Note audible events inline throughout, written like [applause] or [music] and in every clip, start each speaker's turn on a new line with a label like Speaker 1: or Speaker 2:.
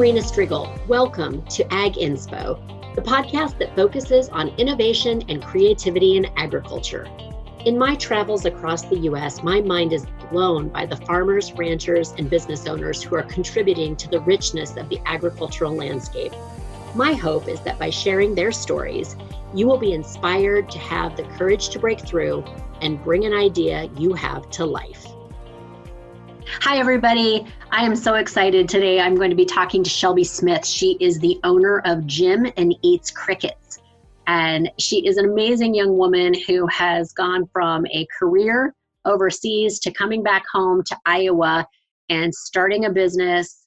Speaker 1: Rena Striegel. Welcome to Ag Inspo, the podcast that focuses on innovation and creativity in agriculture. In my travels across the U.S., my mind is blown by the farmers, ranchers, and business owners who are contributing to the richness of the agricultural landscape. My hope is that by sharing their stories, you will be inspired to have the courage to break through and bring an idea you have to life. Hi, everybody. I am so excited today. I'm going to be talking to Shelby Smith. She is the owner of Jim and Eats Crickets. And she is an amazing young woman who has gone from a career overseas to coming back home to Iowa and starting a business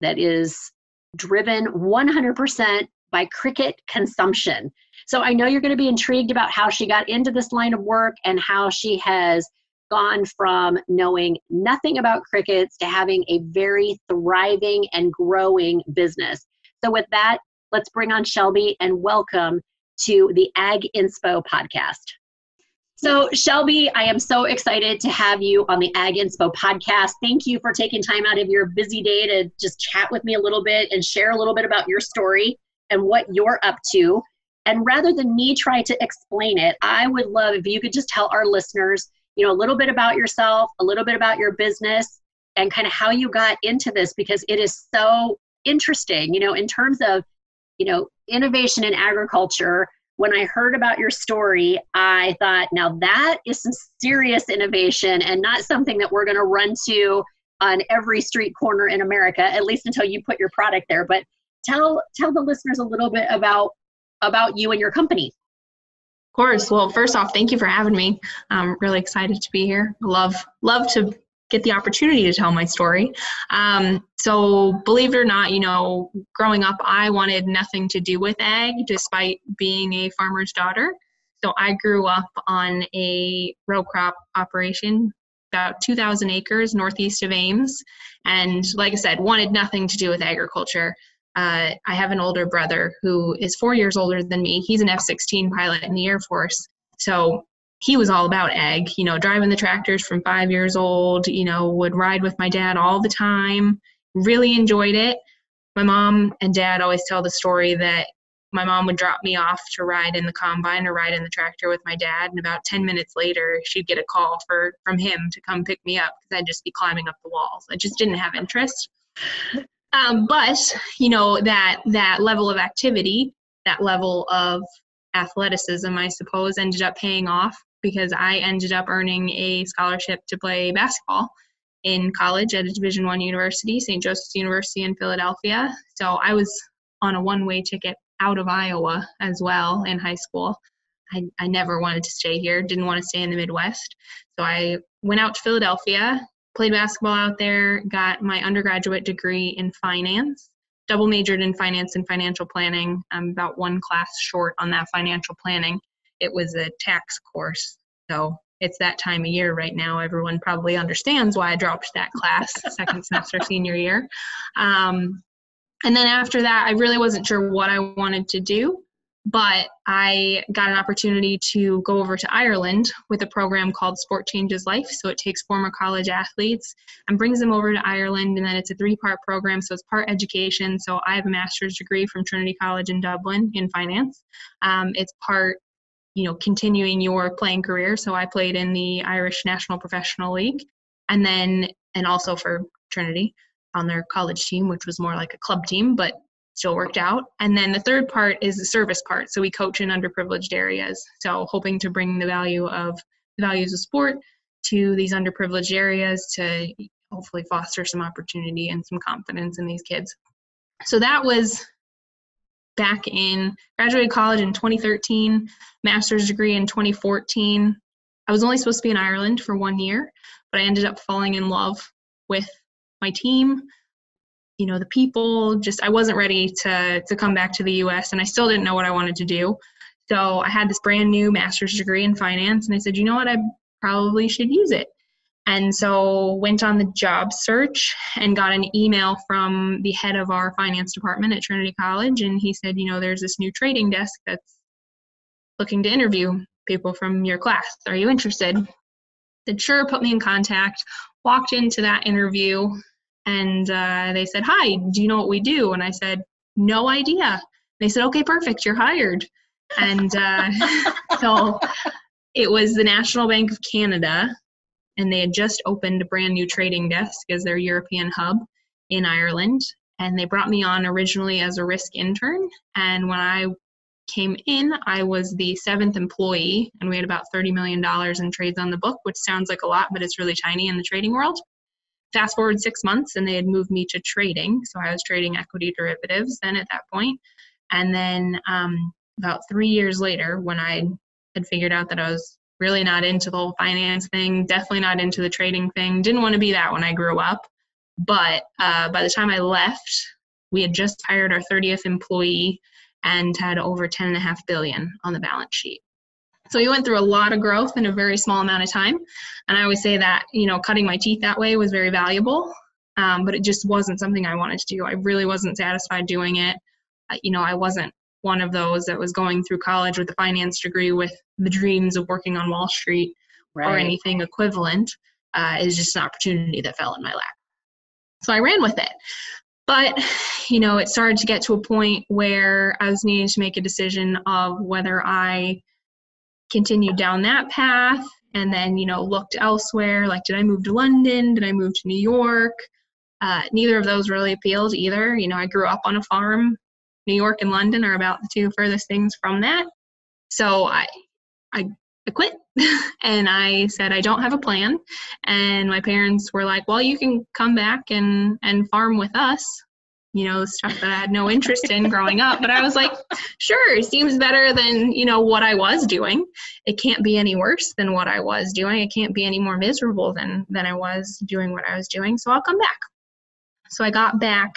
Speaker 1: that is driven 100% by cricket consumption. So I know you're going to be intrigued about how she got into this line of work and how she has gone from knowing nothing about crickets to having a very thriving and growing business. So, with that, let's bring on Shelby and welcome to the Ag Inspo podcast. So, Shelby, I am so excited to have you on the Ag Inspo podcast. Thank you for taking time out of your busy day to just chat with me a little bit and share a little bit about your story and what you're up to. And rather than me try to explain it, I would love if you could just tell our listeners you know, a little bit about yourself, a little bit about your business, and kind of how you got into this because it is so interesting, you know, in terms of, you know, innovation in agriculture. When I heard about your story, I thought, now that is some serious innovation and not something that we're going to run to on every street corner in America, at least until you put your product there. But tell tell the listeners a little bit about about you and your company
Speaker 2: course. Well, first off, thank you for having me. I'm really excited to be here. Love love to get the opportunity to tell my story. Um, so, believe it or not, you know, growing up, I wanted nothing to do with ag, despite being a farmer's daughter. So, I grew up on a row crop operation, about 2,000 acres northeast of Ames, and like I said, wanted nothing to do with agriculture. Uh, I have an older brother who is four years older than me. He's an F 16 pilot in the Air Force. So he was all about ag, you know, driving the tractors from five years old, you know, would ride with my dad all the time, really enjoyed it. My mom and dad always tell the story that my mom would drop me off to ride in the combine or ride in the tractor with my dad and about 10 minutes later she'd get a call for from him to come pick me up because i'd just be climbing up the walls i just didn't have interest um, but you know that that level of activity, that level of athleticism, I suppose, ended up paying off because I ended up earning a scholarship to play basketball in college at a Division One university, St. Joseph's University in Philadelphia. So I was on a one-way ticket out of Iowa as well in high school. I, I never wanted to stay here, didn't want to stay in the Midwest. So I went out to Philadelphia, played basketball out there, got my undergraduate degree in finance, double majored in finance and financial planning. I'm about one class short on that financial planning. It was a tax course. So it's that time of year right now. Everyone probably understands why I dropped that class [laughs] second semester senior year. Um, and then after that, I really wasn't sure what I wanted to do but I got an opportunity to go over to Ireland with a program called Sport Changes Life. So it takes former college athletes and brings them over to Ireland, and then it's a three part program. So it's part education. So I have a master's degree from Trinity College in Dublin in finance. Um, it's part you know continuing your playing career so i played in the irish national professional league and then and also for trinity on their college team which was more like a club team but still worked out. And then the third part is the service part. So we coach in underprivileged areas. So hoping to bring the value of the values of sport to these underprivileged areas to hopefully foster some opportunity and some confidence in these kids. So that was back in graduated college in 2013, master's degree in 2014. I was only supposed to be in Ireland for one year, but I ended up falling in love with my team, you know the people just i wasn't ready to to come back to the us and i still didn't know what i wanted to do. So i had this brand new master's degree in finance and i said you know what? I probably should use it. And so went on the job search and got an email from the head of our finance department at trinity college and he said you know there's this new trading desk that's looking to interview people from your class. Are you interested? Said sure put me in contact walked into that interview and uh, they said, Hi, do you know what we do? And I said, No idea. They said, Okay, perfect, you're hired. And uh, [laughs] so it was the National Bank of Canada, and they had just opened a brand new trading desk as their European hub in Ireland. And they brought me on originally as a risk intern. And when I came in, I was the seventh employee, and we had about $30 million in trades on the book, which sounds like a lot, but it's really tiny in the trading world. Fast forward six months, and they had moved me to trading. So I was trading equity derivatives then at that point. And then um, about three years later, when I had figured out that I was really not into the whole finance thing, definitely not into the trading thing, didn't want to be that when I grew up. But uh, by the time I left, we had just hired our 30th employee and had over 10.5 billion on the balance sheet. So we went through a lot of growth in a very small amount of time. And I always say that, you know, cutting my teeth that way was very valuable, um, but it just wasn't something I wanted to do. I really wasn't satisfied doing it. Uh, you know, I wasn't one of those that was going through college with a finance degree with the dreams of working on Wall Street right. or anything equivalent. Uh, is just an opportunity that fell in my lap. So I ran with it. But, you know, it started to get to a point where I was needing to make a decision of whether I continued down that path and then, you know, looked elsewhere. Like, did I move to London? Did I move to New York? Uh, neither of those really appealed either. You know, I grew up on a farm. New York and London are about the two furthest things from that. So I, I, I quit [laughs] and I said I don't have a plan. And my parents were like, "Well, you can come back and and farm with us." You know, stuff that I had no interest in growing up. But I was like, "Sure, seems better than you know what I was doing. It can't be any worse than what I was doing. It can't be any more miserable than than I was doing what I was doing. So I'll come back." So I got back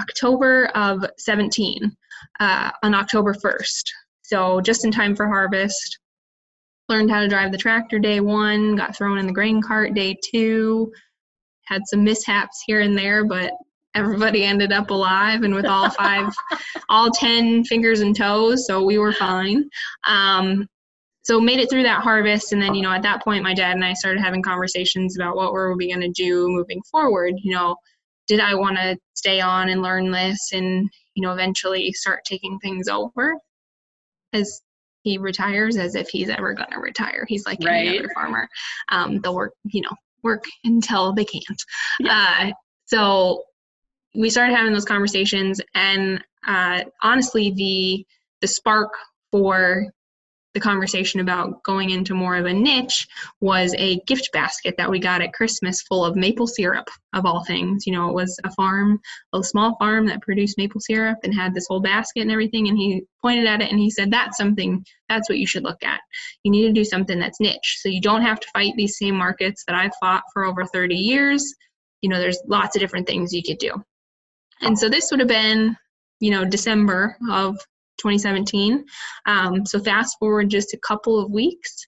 Speaker 2: October of 17 uh, on October 1st. So just in time for harvest learned how to drive the tractor day one, got thrown in the grain cart day two, had some mishaps here and there, but everybody ended up alive and with all five, [laughs] all 10 fingers and toes, so we were fine. Um, so made it through that harvest and then you know at that point my dad and i started having conversations about what were we going to do moving forward you know did i want to stay on and learn this and you know eventually start taking things over as he retires as if he's ever going to retire. He's like right. any other farmer. Um, they'll work, you know, work until they can't. Yeah. Uh, so we started having those conversations, and uh, honestly, the the spark for the conversation about going into more of a niche was a gift basket that we got at Christmas full of maple syrup, of all things. You know, it was a farm, a small farm that produced maple syrup and had this whole basket and everything. And he pointed at it and he said, That's something, that's what you should look at. You need to do something that's niche. So you don't have to fight these same markets that I've fought for over 30 years. You know, there's lots of different things you could do. And so this would have been, you know, December of 2017. Um, so fast forward just a couple of weeks,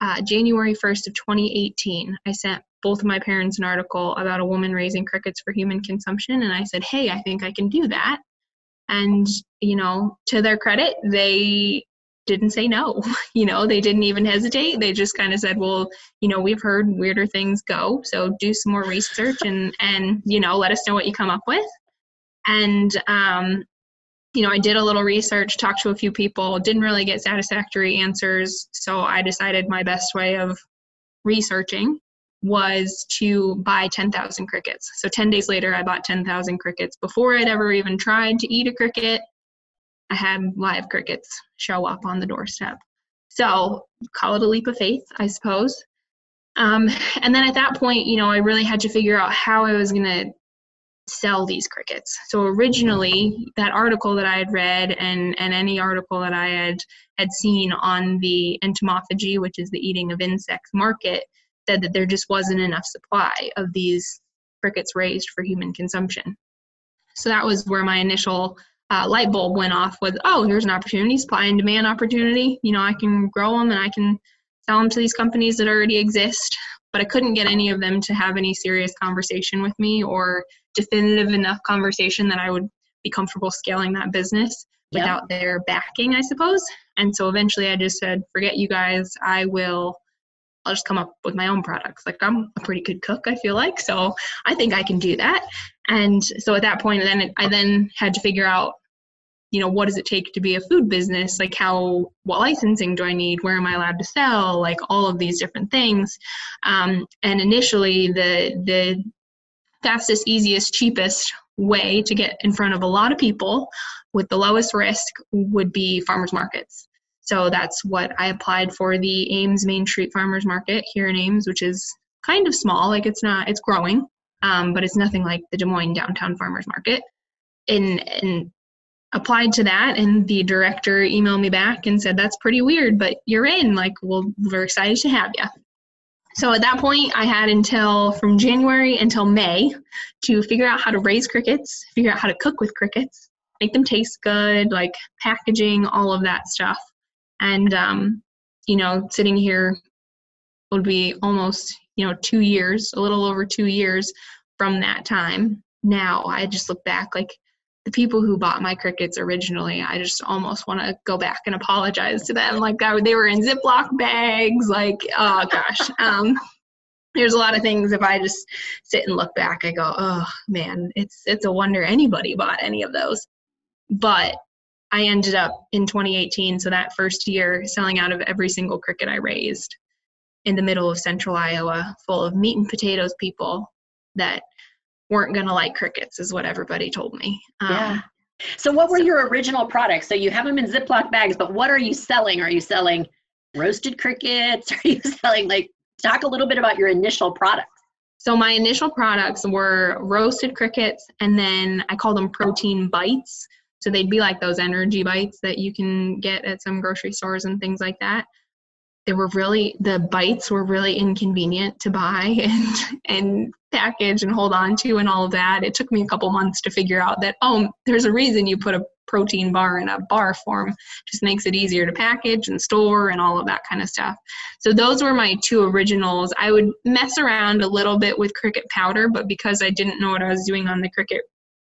Speaker 2: uh, January 1st of 2018, I sent both of my parents an article about a woman raising crickets for human consumption, and I said, "Hey, I think I can do that." And you know, to their credit, they didn't say no. [laughs] you know, they didn't even hesitate. They just kind of said, "Well, you know, we've heard weirder things go, so do some more research and and you know, let us know what you come up with." And um, you know, I did a little research, talked to a few people, didn't really get satisfactory answers. So I decided my best way of researching was to buy 10,000 crickets. So 10 days later, I bought 10,000 crickets. Before I'd ever even tried to eat a cricket, I had live crickets show up on the doorstep. So call it a leap of faith, I suppose. Um, and then at that point, you know, I really had to figure out how I was going to sell these crickets. So originally, that article that I had read and, and any article that I had had seen on the entomophagy, which is the eating of insects market, said that there just wasn't enough supply of these crickets raised for human consumption. So that was where my initial uh, light bulb went off with, oh, here's an opportunity, supply and demand opportunity. You know, I can grow them and I can sell them to these companies that already exist. But I couldn't get any of them to have any serious conversation with me or definitive enough conversation that I would be comfortable scaling that business without yep. their backing, I suppose. And so eventually I just said, forget you guys, I will I'll just come up with my own products. Like I'm a pretty good cook, I feel like, so I think I can do that. And so at that point, then it, I then had to figure out, you know, what does it take to be a food business? Like how, what licensing do I need? Where am I allowed to sell? Like all of these different things. Um, and initially, the the fastest, easiest, cheapest way to get in front of a lot of people with the lowest risk would be farmers markets. So that's what I applied for the Ames Main Street Farmers Market here in Ames, which is kind of small. Like it's not, it's growing, um, but it's nothing like the Des Moines Downtown Farmers Market. And, and applied to that, and the director emailed me back and said, That's pretty weird, but you're in. Like, well, we're excited to have you. So at that point, I had until from January until May to figure out how to raise crickets, figure out how to cook with crickets, make them taste good, like packaging, all of that stuff. And, um, you know, sitting here would be almost, you know, two years, a little over two years from that time. Now I just look back like the people who bought my crickets originally, I just almost want to go back and apologize to them. Like I, they were in Ziploc bags. Like oh gosh, um, there's a lot of things. If I just sit and look back, I go, oh man, it's it's a wonder anybody bought any of those. But I ended up in 2018, so that first year, selling out of every single cricket I raised in the middle of central Iowa, full of meat and potatoes people that weren't going to like crickets, is what everybody told me.
Speaker 1: Um, yeah. So, what were so, your original products? So, you have them in Ziploc bags, but what are you selling? Are you selling roasted crickets? [laughs] Are you selling, like, talk a little bit about your initial products?
Speaker 2: So, my initial products were roasted crickets, and then I call them protein bites. So they'd be like those energy bites that you can get at some grocery stores and things like that. They were really the bites were really inconvenient to buy [laughs] and and package and hold on to and all of that. It took me a couple months to figure out that oh, there's a reason you put a protein bar in a bar form. Just makes it easier to package and store and all of that kind of stuff. So those were my two originals. I would mess around a little bit with cricket powder, but because I didn't know what I was doing on the cricket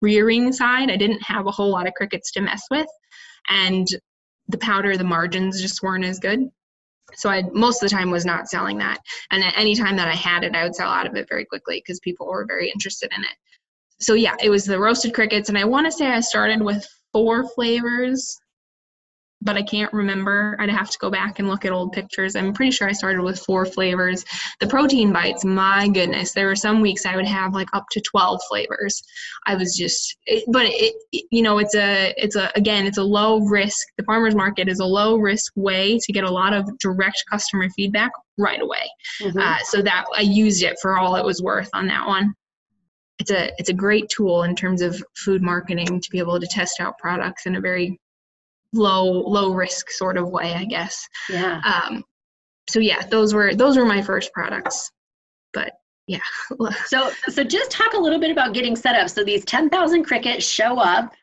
Speaker 2: rearing side, I didn't have a whole lot of crickets to mess with, and the powder, the margins just weren't as good. So I most of the time was not selling that, and at any time that I had it, I would sell out of it very quickly because people were very interested in it. So yeah, it was the roasted crickets, and I want to say I started with four flavors but I can't remember. I'd have to go back and look at old pictures. I'm pretty sure I started with four flavors. The protein bites, my goodness, there were some weeks I would have like up to 12 flavors. I was just, it, but it, you know, it's a, it's a, again, it's a low risk. The farmer's market is a low risk way to get a lot of direct customer feedback right away. Mm-hmm. Uh, so that I used it for all it was worth on that one. It's a, it's a great tool in terms of food marketing to be able to test out products in a very low low risk sort of way i guess.
Speaker 1: Yeah.
Speaker 2: Um so yeah those were those were my first products. But yeah. [laughs]
Speaker 1: So so just talk a little bit about getting set up. So these 10,000 crickets show up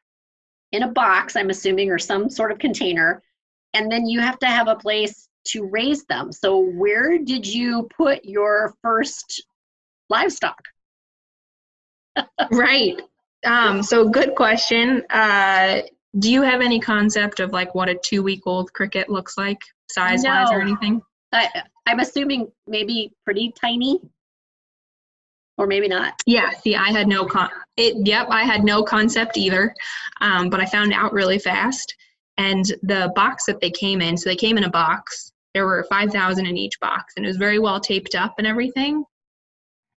Speaker 1: in a box i'm assuming or some sort of container and then you have to have a place to raise them. So where did you put your first livestock? [laughs]
Speaker 2: Right. Um, so good question. Uh, do you have any concept of like what a two week old cricket looks like size wise no. or anything?
Speaker 1: I, I'm assuming maybe pretty tiny or maybe not.
Speaker 2: Yeah, see, I had no con. It, yep, I had no concept either, um, but I found out really fast. And the box that they came in, so they came in a box. There were five thousand in each box, and it was very well taped up and everything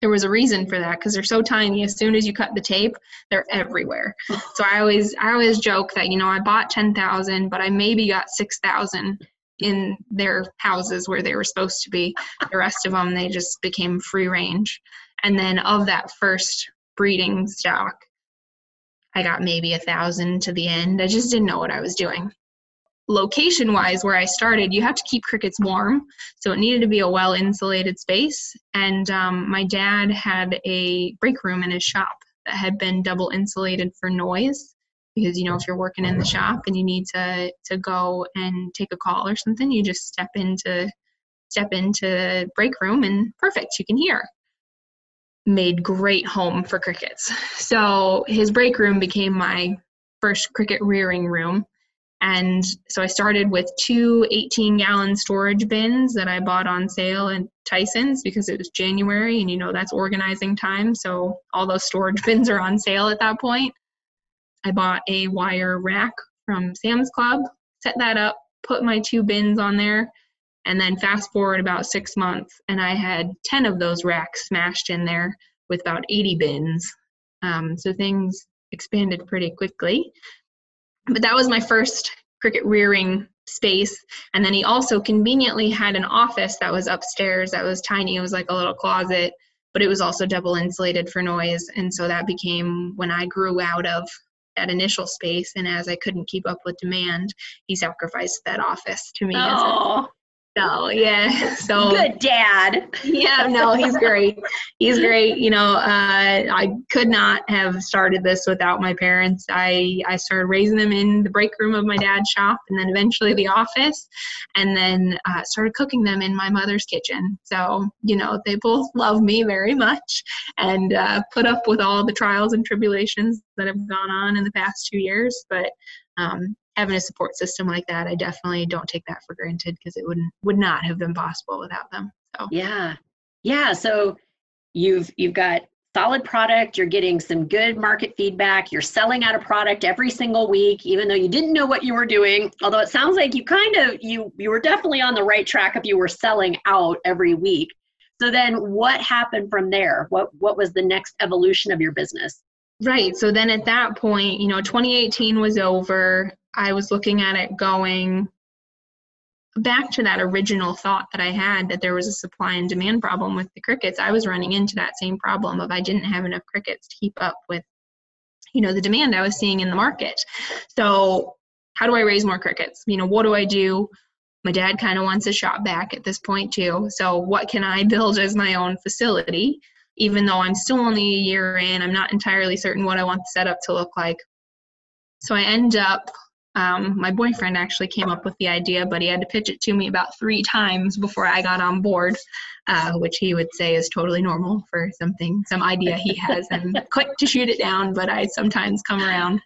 Speaker 2: there was a reason for that because they're so tiny. As soon as you cut the tape they're everywhere. [laughs] So i always i always joke that you know i bought 10,000 but i maybe got 6,000 in their houses where they were supposed to be. The rest of them they just became free range. And then of that first breeding stock i got maybe a thousand to the end. I just didn't know what i was doing location wise where i started you have to keep crickets warm. So it needed to be a well insulated space. And um, my dad had a break room in his shop that had been double insulated for noise because you know if you're working in the shop and you need to to go and take a call or something you just step into step into break room and perfect you can hear. Made great home for crickets. So his break room became my first cricket rearing room And so I started with two 18 gallon storage bins that I bought on sale at Tyson's because it was January and you know that's organizing time. So all those storage [laughs] bins are on sale at that point. I bought a wire rack from Sam's Club, set that up, put my two bins on there, and then fast forward about six months, and I had 10 of those racks smashed in there with about 80 bins. Um, so things expanded pretty quickly. But that was my first cricket rearing space. And then he also conveniently had an office that was upstairs that was tiny. It was like a little closet, but it was also double insulated for noise. And so that became when I grew out of that initial space. And as I couldn't keep up with demand, he sacrificed that office to me. Oh. So yeah, [laughs] so
Speaker 1: good dad.
Speaker 2: yeah, no, he's great. He's great. You know, uh, I could not have started this without my parents. I I started raising them in the break room of my dad's shop, and then eventually the office, and then uh, started cooking them in my mother's kitchen. So you know, they both love me very much, and uh, put up with all the trials and tribulations that have gone on in the past two years. But um, having a support system like that, I definitely don't take that for granted because it wouldn't would not have been possible without them. So
Speaker 1: yeah, yeah. So you've you've got solid product you're getting some good market feedback you're selling out a product every single week even though you didn't know what you were doing although it sounds like you kind of you you were definitely on the right track if you were selling out every week so then what happened from there what what was the next evolution of your business
Speaker 2: right so then at that point you know 2018 was over I was looking at it going back to that original thought that I had that there was a supply and demand problem with the crickets. I was running into that same problem of I didn't have enough crickets to keep up with you know the demand I was seeing in the market. So how do I raise more crickets? You know, what do I do? My dad kind of wants a shop back at this point too. So what can I [laughs] build as my own facility? Even though I'm still only a year in, I'm not entirely certain what I want the setup to look like. So I end up um, my boyfriend actually came up with the idea, but he had to pitch it to me about three times before I got on board, uh, which he would say is totally normal for something, some idea he has. and [laughs] quick to shoot it down, but I sometimes come around.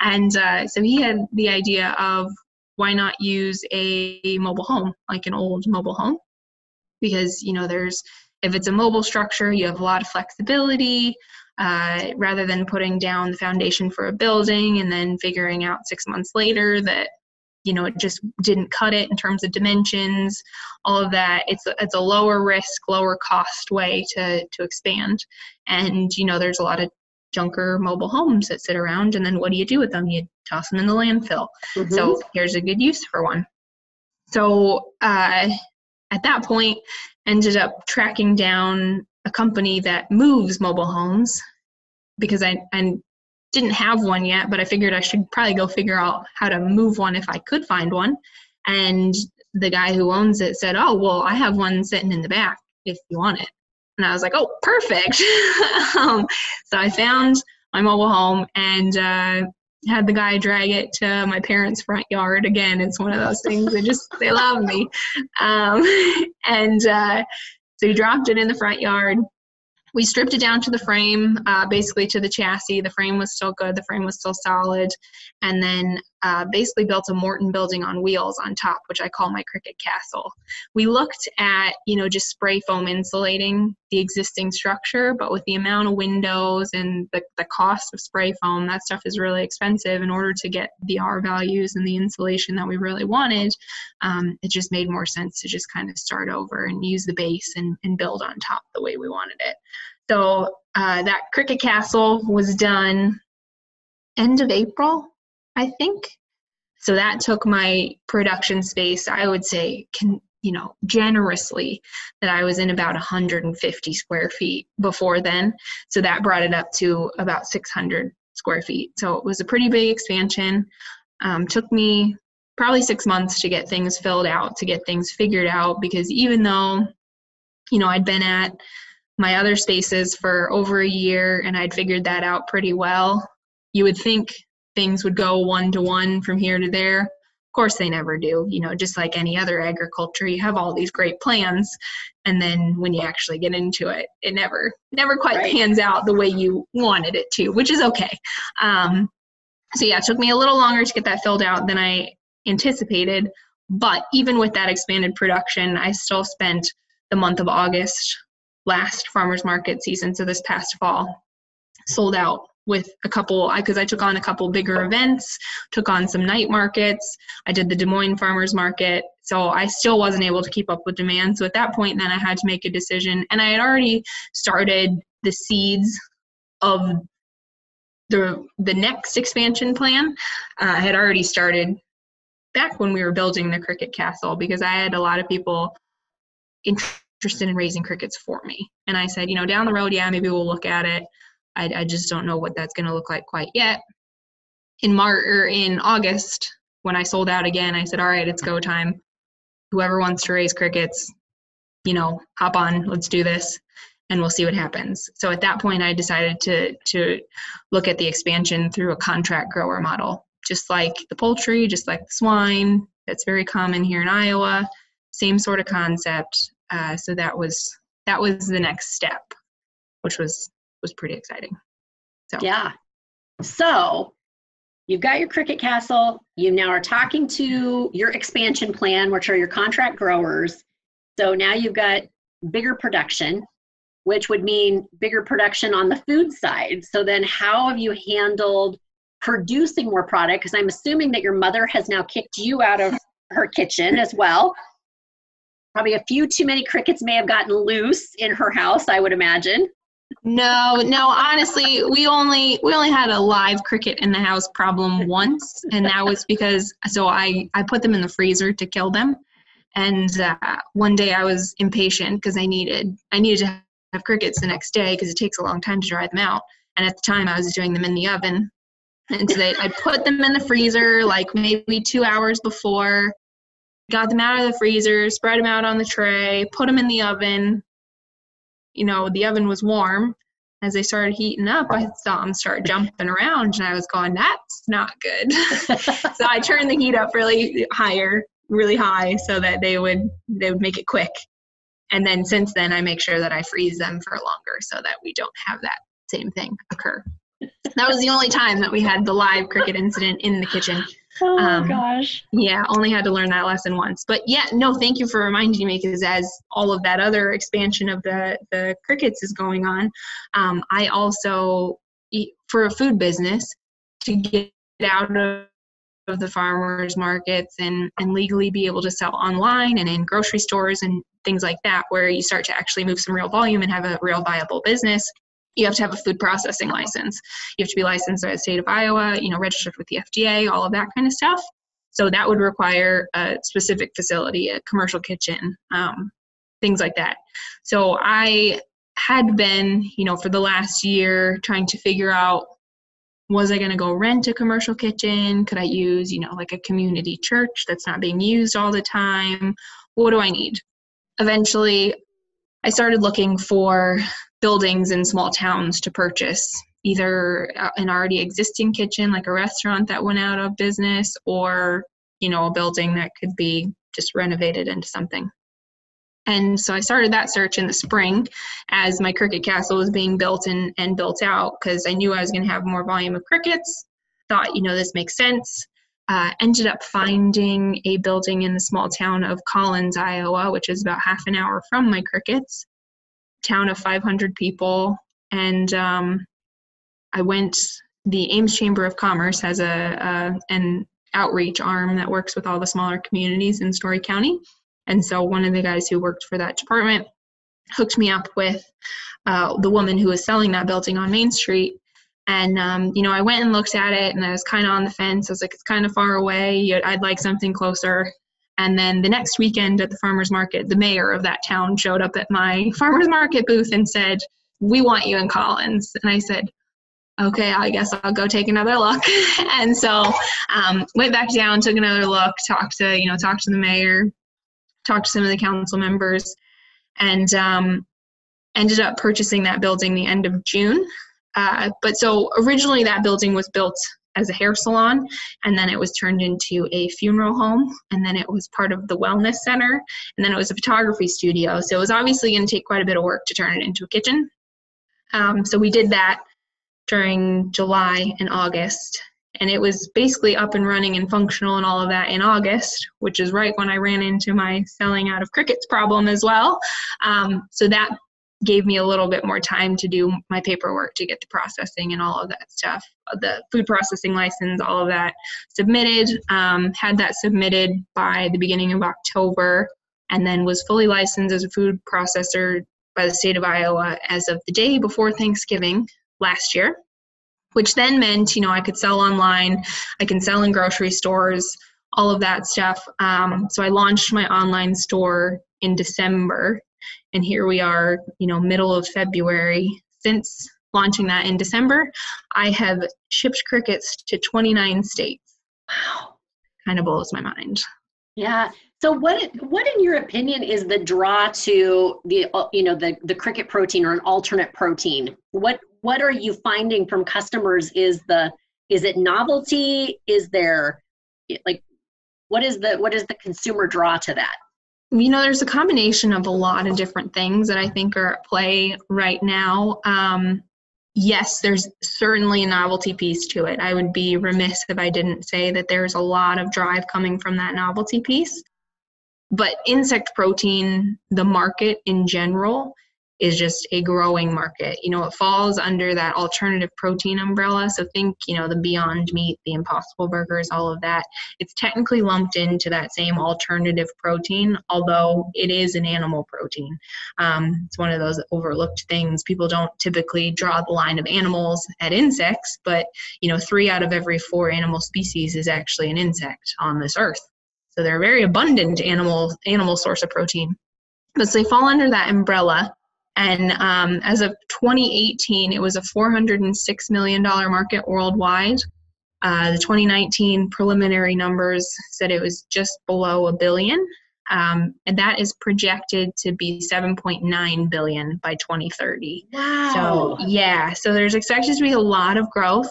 Speaker 2: And uh, so he had the idea of why not use a mobile home, like an old mobile home, because you know there's if it's a mobile structure, you have a lot of flexibility uh, rather than putting down the foundation for a building and then figuring out six months later that you know it just didn't cut it in terms of dimensions all of that it's a, it's a lower risk lower cost way to to expand. And you know there's a lot of junker mobile homes that sit around and then what do you do with them? You toss them in the landfill. Mm-hmm. so here's a good use for one. So uh, at that point ended up tracking down a company that moves mobile homes because I, didn't have one yet, but I figured I should probably go figure out how to move one if I could find one. And the guy who owns it said, Oh, well, I have one sitting in the back if you want it. And I was like, Oh, perfect. [laughs] um, so I found my mobile home and uh, had the guy drag it to my parents' front yard. Again, it's one of those things they just they love me. Um, [laughs] and uh, so he dropped it in the front yard. We stripped it down to the frame, uh, basically to the chassis. The frame was still good, the frame was still solid. And then uh, basically built a Morton building on wheels on top, which I call my Cricket Castle. We looked at, you know, just spray foam insulating the existing structure, but with the amount of windows and the, the cost of spray foam, that stuff is really expensive. In order to get the R values and the insulation that we really wanted, um, it just made more sense to just kind of start over and use the base and, and build on top the way we wanted it. So uh, that Cricket Castle was done end of April, I think. So that took my production space, I would say, can, you know, generously that I was in about 150 square feet before then. So that brought it up to about 600 square feet. So it was a pretty big expansion. Um, took me probably six months to get things filled out, to get things figured out, because even though, you know, I'd been at my other spaces for over a year and I'd figured that out pretty well, you would think things would go one to one from here to there. Of course, they never do. You know, just like any other agriculture, you have all these great plans, and then when you actually get into it, it never never quite right. pans out the way you wanted it to, which is okay. Um, so yeah, it took me a little longer to get that filled out than I anticipated. But even with that expanded production, I still spent the month of August last farmers market season, so this past fall, sold out with a couple because I, I, took on a couple bigger events took on some night markets. I did the des moines farmers market. So i still wasn't able to keep up with demand. So at that point then i had to make a decision. And i had already started the seeds of the the next expansion plan. Uh, i had already started back when we were building the cricket castle because i had a lot of people interested in raising crickets for me. And i said you know down the road yeah maybe we'll look at it I, I just don't know what that's going to look like quite yet. In March or in August, when I sold out again, I said, "All right, it's go [laughs] time. Whoever wants to raise crickets, you know, hop on. Let's do this." and we'll see what happens. So at that point, I decided to to look at the expansion through a contract grower model, just like the poultry, just like the swine. That's very common here in Iowa. Same sort of concept. Uh, so that was that was the next step, which was was pretty exciting.
Speaker 1: So yeah. So you've got your cricket castle. You now are talking to your expansion plan, which are your contract growers. So now you've got bigger production, which would mean bigger production on the food side. So then how have you handled producing more product? Because I'm assuming that your mother has now kicked you out of [laughs] her kitchen as well. Probably a few too many crickets may have gotten loose in her house, I would imagine.
Speaker 2: No, no, honestly, we only we only had a live cricket in the house problem once, and that was because so I I put them in the freezer to kill them, and uh, one day I was impatient because I needed I needed to have crickets the next day because it takes a long time to dry them out, and at the time I was doing them in the oven, and so they, I put them in the freezer like maybe two hours before, got them out of the freezer, spread them out on the tray, put them in the oven, you know, the oven was warm. As they started heating up, I saw them start jumping around, and I was going, "That's not good." [laughs] so I turned the heat up really higher, really high, so that they would they would make it quick. And then since then, I make sure that I freeze them for longer, so that we don't have that same thing occur. That was the only time that we had the live cricket incident in the kitchen.
Speaker 1: Oh um, gosh.
Speaker 2: Yeah, only had to learn that lesson once. But yeah, no, thank you for reminding me because as all of that other expansion of the the crickets is going on, um, I also for a food business to get out of of the farmers markets and and legally be able to sell online and in grocery stores and things like that where you start to actually move some real volume and have a real viable business you have to have a food processing license. You have to be licensed by the state of Iowa, you know, registered with the FDA, all of that kind of stuff. So that would require a specific facility, a commercial kitchen, um, things like that. So I had been, you know, for the last year trying to figure out was I going to go rent a commercial kitchen? Could I use, you know, like a community church that's not being used all the time? What do I need? Eventually, I started looking for buildings in small towns to purchase either an already existing kitchen like a restaurant that went out of business or you know a building that could be just renovated into something. And so i started that search in the spring as my cricket castle was being built and, and built out because i knew i was going to have more volume of crickets thought you know this makes sense. Uh, ended up finding a building in the small town of collins iowa which is about half an hour from my crickets town of 500 people, and um, I went. The Ames Chamber of Commerce has a, a an outreach arm that works with all the smaller communities in Story County, and so one of the guys who worked for that department hooked me up with uh, the woman who was selling that building on Main Street. And um, you know, I went and looked at it, and I was kind of on the fence. I was like, it's kind of far away. I'd like something closer. And then the next weekend at the farmers market, the mayor of that town showed up at my [laughs] farmers market booth and said, "We want you in Collins." And I said, "Okay, I guess I'll go take another look." [laughs] and so um, went back down, took another look, talked to you know talked to the mayor, talked to some of the council members, and um, ended up purchasing that building the end of June. Uh, but so originally that building was built as a hair salon and then it was turned into a funeral home and then it was part of the wellness center and then it was a photography studio so it was obviously going to take quite a bit of work to turn it into a kitchen um, so we did that during july and august and it was basically up and running and functional and all of that in August, which is right when I ran into my selling out of crickets problem as well. Um, so that gave me a little bit more time to do my paperwork to get the processing and all of that stuff the food processing license all of that submitted um, had that submitted by the beginning of october and then was fully licensed as a food processor by the state of iowa as of the day before thanksgiving last year which then meant you know i could sell online i can sell in grocery stores all of that stuff. Um, so i launched my online store in december and here we are you know middle of february. Since launching that in december i have shipped crickets to 29 states.
Speaker 1: Wow.
Speaker 2: Kind of blows my mind.
Speaker 1: Yeah. So what what in your opinion is the draw to the you know the the cricket protein or an alternate protein? What what are you finding from customers? Is the is it novelty? Is there like what is the what is the consumer draw to that
Speaker 2: you know, there's a combination of a lot of different things that I think are at play right now. Um, yes, there's certainly a novelty piece to it. I would be remiss if I didn't say that there's a lot of drive coming from that novelty piece. But insect protein, the market in general, is just a growing market. You know, it falls under that alternative protein umbrella. So think, you know, the Beyond Meat, the Impossible Burgers, all of that. It's technically lumped into that same alternative protein, although it is an animal protein. Um, it's one of those overlooked things. People don't typically draw the line of animals at insects, but, you know, three out of every four animal species is actually an insect on this earth. So they're a very abundant animal animal source of protein. But so they fall under that umbrella and um, as of 2018, it was a $406 million market worldwide. Uh, the 2019 preliminary numbers said it was just below a billion, um, and that is projected to be 7.9 billion by 2030.
Speaker 1: Wow.
Speaker 2: So yeah, so there's expected to be a lot of growth.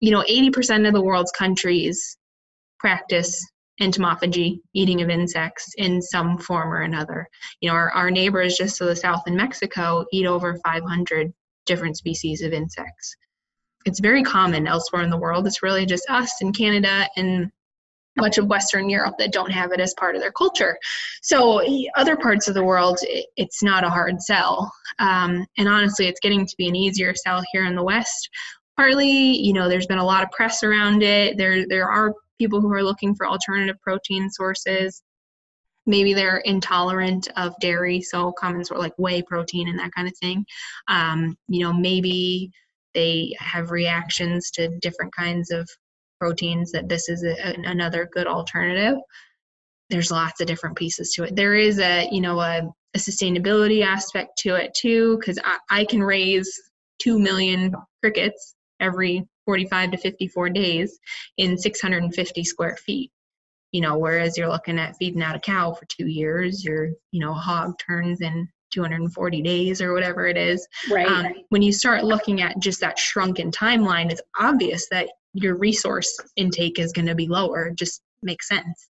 Speaker 2: You know, 80% of the world's countries practice entomophagy, eating of insects in some form or another. You know, our, our neighbors just to the south in Mexico eat over 500 different species of insects. It's very common elsewhere in the world. It's really just us in Canada and much of Western Europe that don't have it as part of their culture. So, other parts of the world, it's not a hard sell. Um, and honestly, it's getting to be an easier sell here in the West. Partly, you know, there's been a lot of press around it. There, there are people who are looking for alternative protein sources. Maybe they're intolerant of dairy, so common sort of like whey protein and that kind of thing. Um, you know, maybe they have reactions to different kinds of proteins that this is a, another good alternative. There's lots of different pieces to it. There is a, you know, a, a sustainability aspect to it too, because I, I can raise 2 million crickets every 45 to 54 days in 650 square feet. You know whereas you're looking at feeding out a cow for two years your you know hog turns in 240 days or whatever it is.
Speaker 1: Right, um,
Speaker 2: when you start looking at just that shrunken timeline it's obvious that your resource intake is going to be lower. It just makes sense.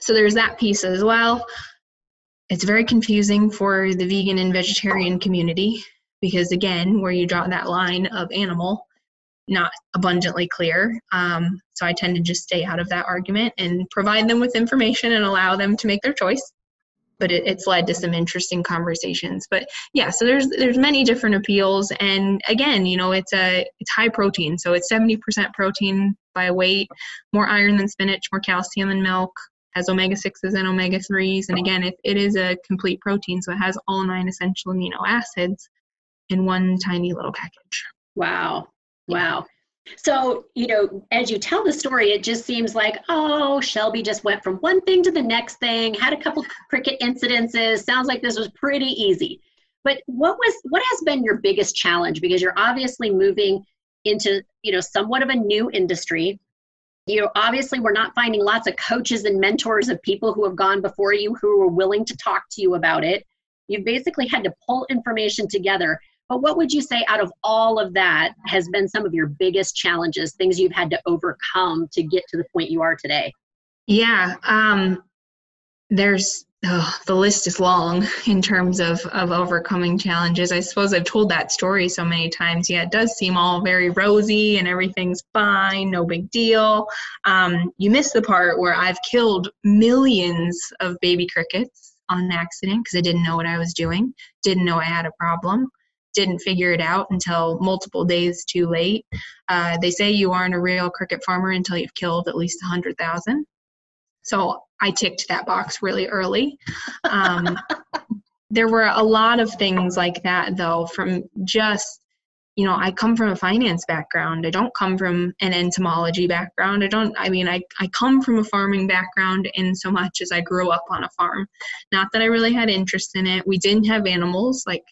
Speaker 2: So there's that piece as well. It's very confusing for the vegan and vegetarian community because again where you draw that line of animal not abundantly clear. Um, so I tend to just stay out of that argument and provide them with information and allow them to make their choice. But it, it's led to some interesting conversations. But yeah, so there's there's many different appeals, and again, you know, it's a it's high protein, so it's 70% protein by weight, more iron than spinach, more calcium than milk, has omega 6s and omega 3s, and again, it, it is a complete protein, so it has all nine essential amino acids in one tiny little package.
Speaker 1: Wow, Wow. So, you know, as you tell the story, it just seems like, oh, Shelby just went from one thing to the next thing, had a couple cricket incidences. Sounds like this was pretty easy. But what was what has been your biggest challenge? Because you're obviously moving into, you know, somewhat of a new industry. You know, obviously we're not finding lots of coaches and mentors of people who have gone before you who are willing to talk to you about it. You've basically had to pull information together. But what would you say out of all of that has been some of your biggest challenges, things you've had to overcome to get to the point you are today?
Speaker 2: Yeah, um, there's oh, the list is long [laughs] in terms of of overcoming challenges. I suppose I've told that story so many times. Yeah, it does seem all very rosy and everything's fine, no big deal. Um, you miss the part where I've killed millions of baby crickets on accident because I didn't know what I was doing, didn't know I had a problem. Didn't figure it out until multiple days too late. Uh, they say you aren't a real cricket farmer until you've killed at least 100,000. So I ticked that box really early. Um, [laughs] there were a lot of things like that, though, from just you know, I come from a finance background. I don't come from an entomology background. I don't, I mean, I, I come from a farming background in so much as I grew up on a farm. Not that I really had interest in it. We didn't have animals. Like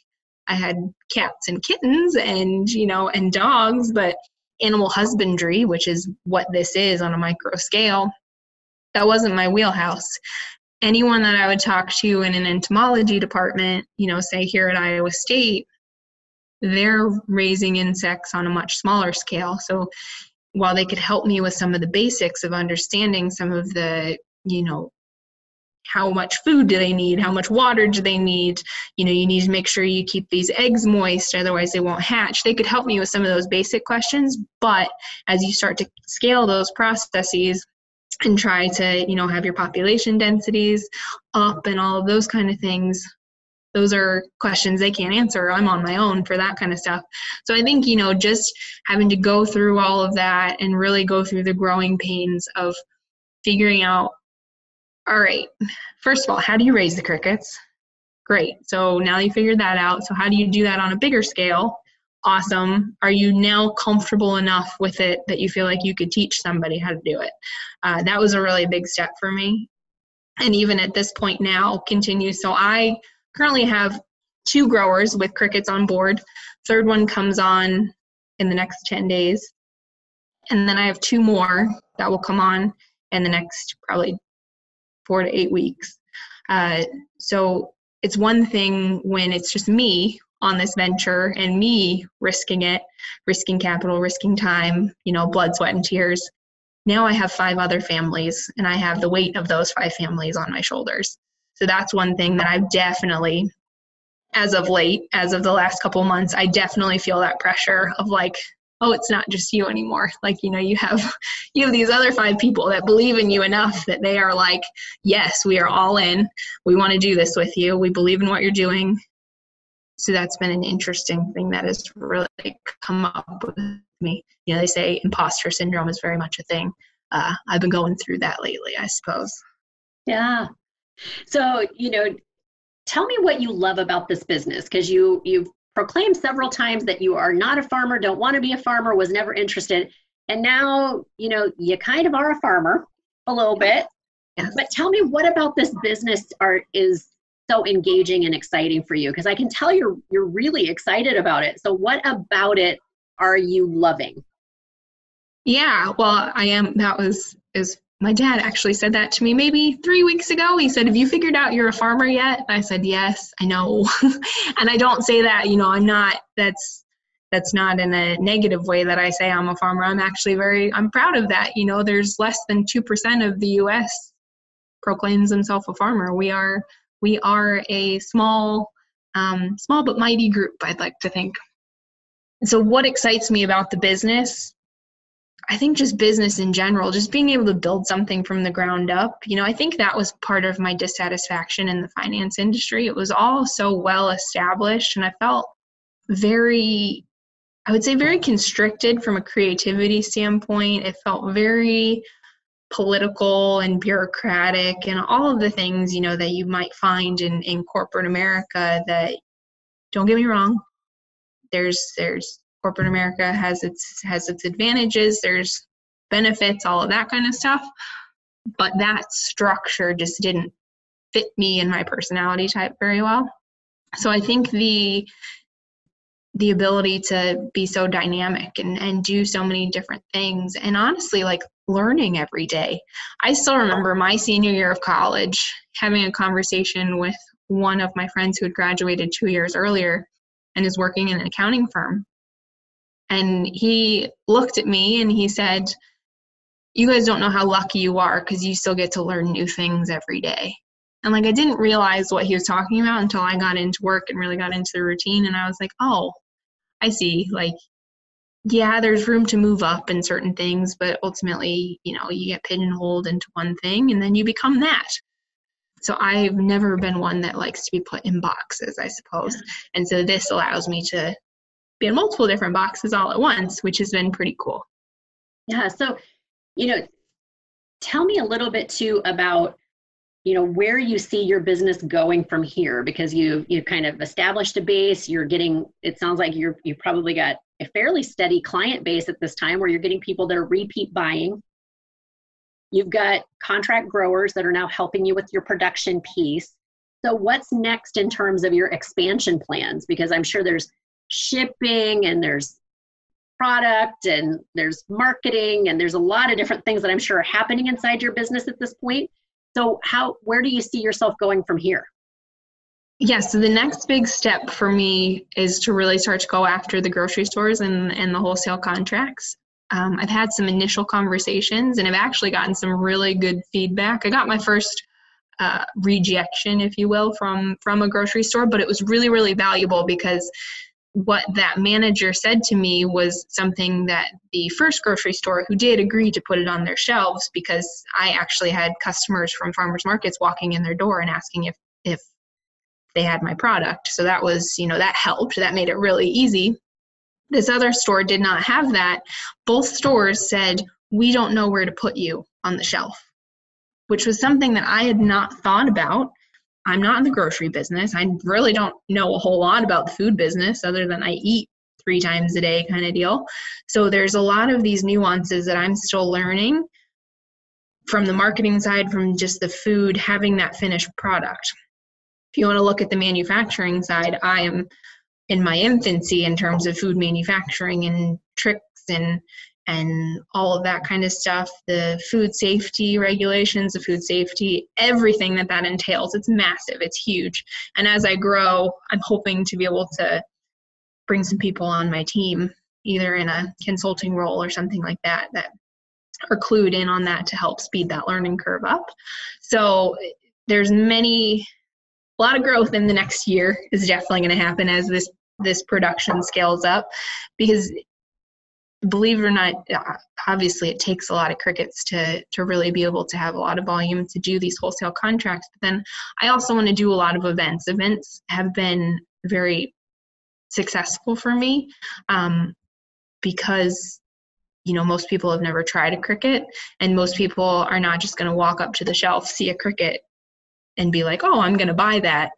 Speaker 2: I had cats and kittens and, you know, and dogs, but animal husbandry, which is what this is on a micro scale, that wasn't my wheelhouse. Anyone that I would talk to in an entomology department, you know, say here at Iowa State, they're raising insects on a much smaller scale. So while they could help me with some of the basics of understanding some of the, you know, how much food do they need how much water do they need? You know you need to make sure you keep these eggs moist otherwise they won't hatch. They could help me with some of those basic questions but as you start to scale those processes and try to you know have your population densities up and all of those kind of things those are questions they can't answer. I'm on my own for that kind of stuff. So i think you know just having to go through all of that and really go through the growing pains of figuring out all right. First of all how do you raise the crickets? Great. So now you figured that out so how do you do that on a bigger scale? Awesome. Are you now comfortable enough with it that you feel like you could teach somebody how to do it? Uh, that was a really big step for me. And even at this point now continue. So i currently have two growers with crickets on board. Third one comes on in the next 10 days. And then i have two more that will come on in the next probably four to eight weeks uh, so it's one thing when it's just me on this venture and me risking it, risking capital, risking time, you know, blood, sweat, and tears. Now I have five other families and I have the weight of those five families on my shoulders. So that's one thing that I've definitely, as of late, as of the last couple months, I definitely feel that pressure of like, oh, it's not just you anymore. Like, you know, you have [laughs] you have these other five people that believe in you enough that they are like, yes, we are all in. We want to do this with you. We believe in what you're doing so that's been an interesting thing that has really come up with me. You know, they say imposter syndrome is very much a thing. Uh, I've been going through that lately, I suppose.
Speaker 1: Yeah. So, you know, tell me what you love about this business because you you've proclaimed several times that you are not a farmer, don't want to be a farmer, was never interested, and now you know you kind of are a farmer a little bit. Yes. But tell me what about this business are is so engaging and exciting for you? Because I can tell you're you're really excited about it. So what about it are you loving?
Speaker 2: Yeah, well, I am. That was is my dad actually said that to me maybe three weeks ago. He said, "Have you figured out you're a farmer yet?" I said, "Yes, I know," [laughs] and I don't say that. You know, I'm not. That's that's not in a negative way that I say I'm a farmer. I'm actually very. I'm proud of that. You know, there's less than two percent of the U.S. proclaims himself a farmer. We are we are a small, um, small but mighty group, I'd like to think. So, what excites me about the business? I think just business in general, just being able to build something from the ground up. You know, I think that was part of my dissatisfaction in the finance industry. It was all so well established, and I felt very, I would say, very constricted from a creativity standpoint. It felt very political and bureaucratic and all of the things you know that you might find in in corporate america that don't get me wrong there's there's corporate america has its has its advantages there's benefits all of that kind of stuff. But that structure just didn't fit me and my personality type very well. So i think the the ability to be so dynamic and, and do so many different things and honestly like learning every day. I still remember my senior year of college having a conversation with one of my friends who had graduated two years earlier and is working in an accounting firm and he looked at me and he said you guys don't know how lucky you are because you still get to learn new things every day And like I didn't realize what he was talking about until I got into work and really got into the routine. And I was like, oh, I see. Like, yeah, there's room to move up in certain things, but ultimately, you know, you get pigeonholed into one thing and then you become that. So I've never been one that likes to be put in boxes, I suppose. And so this allows me to in multiple different boxes all at once, which has been pretty cool.
Speaker 1: Yeah. So, you know, tell me a little bit too about you know where you see your business going from here because you you kind of established a base you're getting it sounds like you're you probably got a fairly steady client base at this time where you're getting people that are repeat buying you've got contract growers that are now helping you with your production piece so what's next in terms of your expansion plans because i'm sure there's shipping and there's product and there's marketing and there's a lot of different things that I'm sure are happening inside your business at this point. So how where do you see yourself going from here?
Speaker 2: Yes, yeah, so the next big step for me is to really start to go after the grocery stores and, and the wholesale contracts. Um, I've had some initial conversations and I've actually gotten some really good feedback. I got my first uh, rejection, if you will, from from a grocery store, but it was really really valuable because what that manager said to me was something that the first grocery store who did agree to put it on their shelves because I actually had customers from farmers markets walking in their door and asking if if they had my product. So that was, you know, that helped. That made it really easy. This other store did not have that. Both stores said, "We don't know where to put you on the shelf." Which was something that I had not thought about I'm not in the grocery business. I really don't know a whole lot about the food business other than I eat three times a day kind of deal. So there's a lot of these nuances that I'm still learning from the marketing side, from just the food, having that finished product. If you want to look at the manufacturing side, I am in my infancy in terms of food manufacturing and tricks and and all of that kind of stuff the food safety regulations the food safety everything that that entails. It's massive it's huge. And as i grow i'm hoping to be able to bring some people on my team either in a consulting role or something like that that are clued in on that to help speed that learning curve up. So there's many a lot of growth in the next year is definitely going to happen as this this production scales up because believe it or not, uh, obviously it takes a lot of crickets to to really be able to have a lot of volume to do these wholesale contracts. But then I also want to do a lot of events. Events have been very successful for me um, because you know most people have never tried a cricket and most people are not just going to walk up to the shelf see a cricket and be like oh i'm going to buy that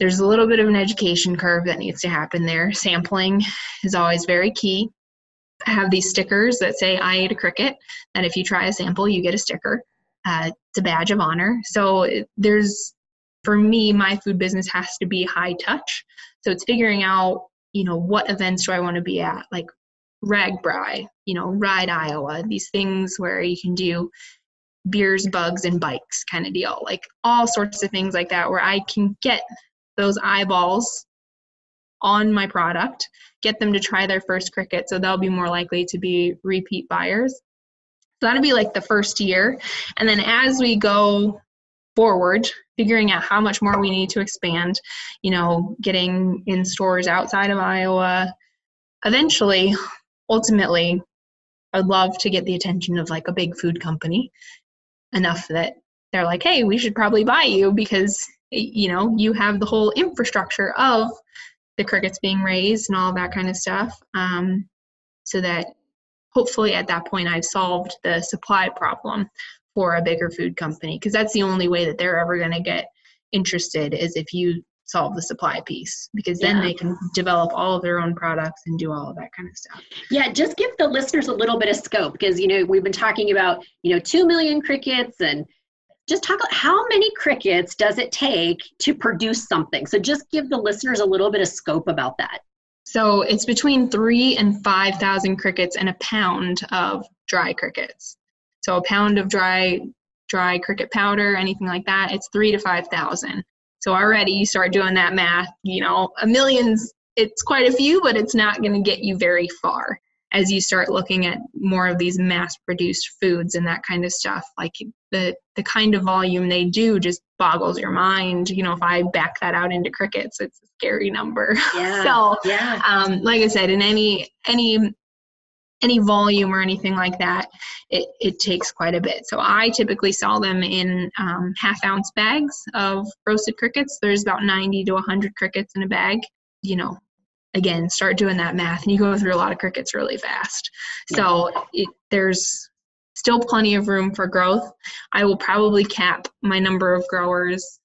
Speaker 2: there's a little bit of an education curve that needs to happen there sampling is always very key have these stickers that say I ate a cricket. And if you try a sample, you get a sticker. Uh, it's a badge of honor. So there's, for me, my food business has to be high touch. So it's figuring out, you know, what events do I want to be at, like RAGBRAI, you know, Ride Iowa, these things where you can do beers, bugs, and bikes kind of deal, like all sorts of things like that, where I can get those eyeballs on my product, get them to try their first cricket so they'll be more likely to be repeat buyers. So that'll be like the first year. And then as we go forward, figuring out how much more we need to expand, you know, getting in stores outside of Iowa. Eventually, ultimately, I'd love to get the attention of like a big food company enough that they're like, hey, we should probably buy you because you know you have the whole infrastructure of the crickets being raised and all that kind of stuff um, so that hopefully at that point I've solved the supply problem for a bigger food company because that's the only way that they're ever going to get interested is if you solve the supply piece because then yeah. they can develop all of their own products and do all of that kind of stuff.
Speaker 1: Yeah, just give the listeners a little bit of scope because you know we've been talking about, you know, 2 million crickets and just talk about how many crickets does it take to produce something? So just give the listeners a little bit of scope about that.
Speaker 2: So it's between three and five thousand crickets and a pound of dry crickets. So a pound of dry dry cricket powder anything like that it's three to five thousand. So already you start doing that math you know a million's it's quite a few but it's not going to get you very far as you start looking at more of these mass produced foods and that kind of stuff like the the kind of volume they do just boggles your mind you know if i back that out into crickets it's a scary number [laughs]
Speaker 1: Yeah.
Speaker 2: so
Speaker 1: yeah.
Speaker 2: um, like i said in any any any volume or anything like that it, it takes quite a bit so i typically sell them in um, half ounce bags of roasted crickets there's about 90 to 100 crickets in a bag you know again start doing that math and you go through a lot of crickets really fast. So it, there's still plenty of room for growth. I will probably cap my number of growers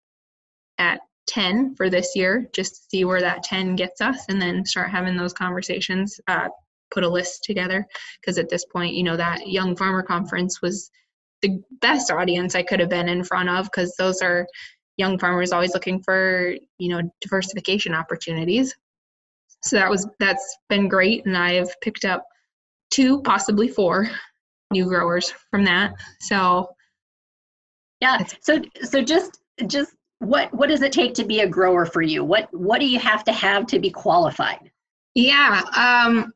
Speaker 2: at 10 for this year just to see where that 10 gets us and then start having those conversations uh, put a list together. Because at this point you know that young farmer conference was the best audience i could have been in front of because those are young farmers always looking for you know diversification opportunities so that was that's been great and i've picked up two possibly four new growers from that so
Speaker 1: Yeah. So so just just what what does it take to be a grower for you? What what do you have to have to be qualified?
Speaker 2: Yeah, um,